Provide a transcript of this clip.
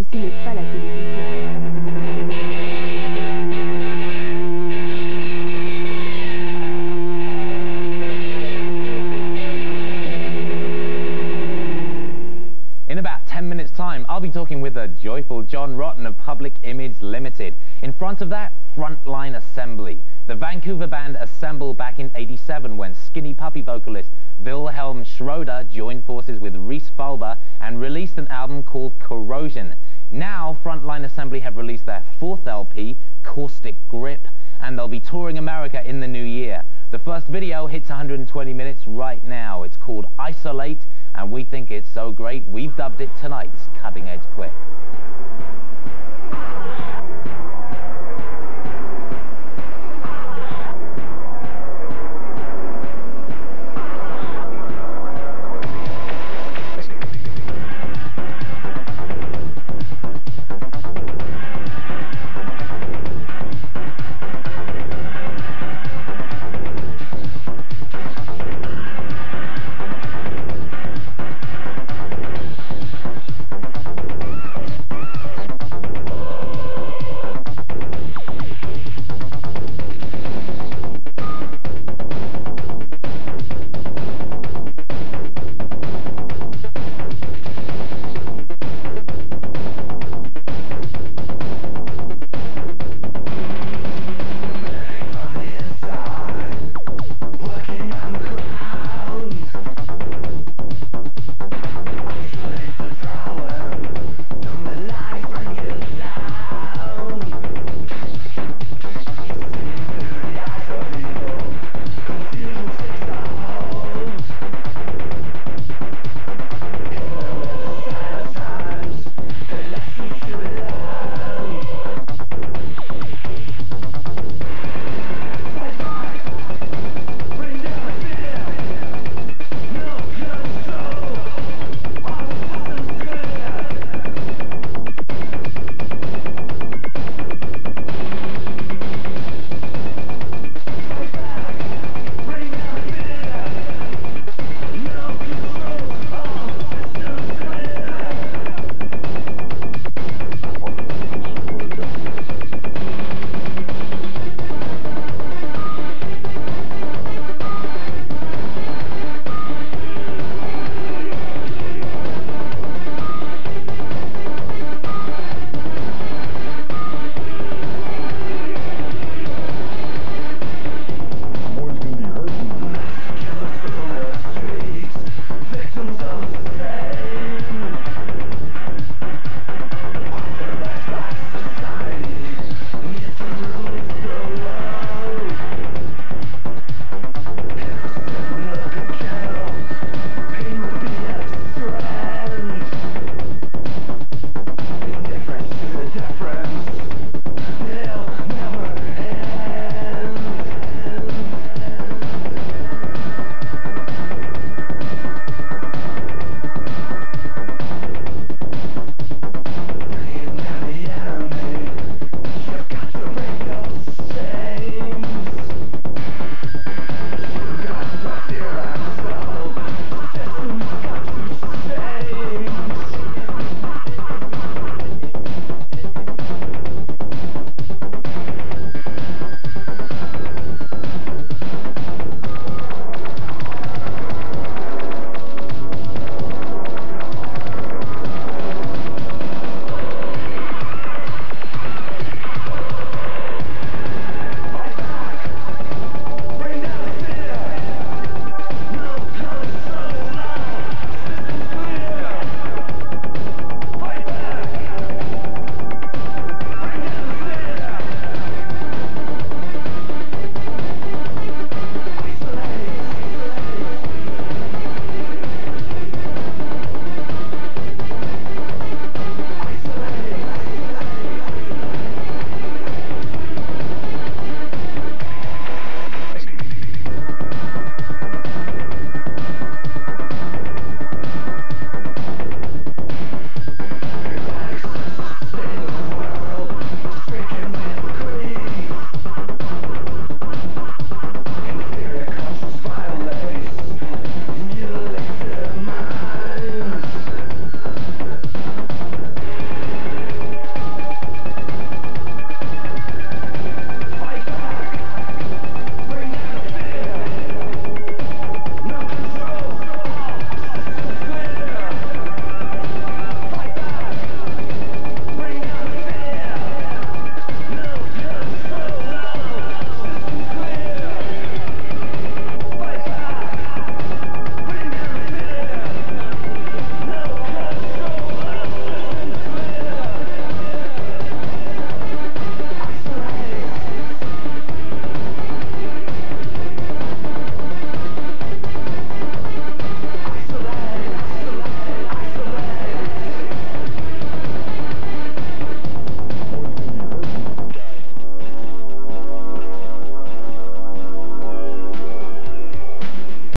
Ceci n'est pas la télévision. In about 10 minutes time, I'll be talking with the joyful John Rotten of Public Image Limited. In front of that, Frontline Assembly. The Vancouver band assembled back in 87 when Skinny Puppy vocalist Wilhelm Schroeder joined forces with Rhys Fulber and released an album called Corrosion. Now, Frontline Assembly have released their fourth LP, Caustic Grip, and they'll be touring America in the new year. The first video hits 120 minutes right now. It's called Iceolate, and we think it's so great we've dubbed it tonight's Cutting Edge.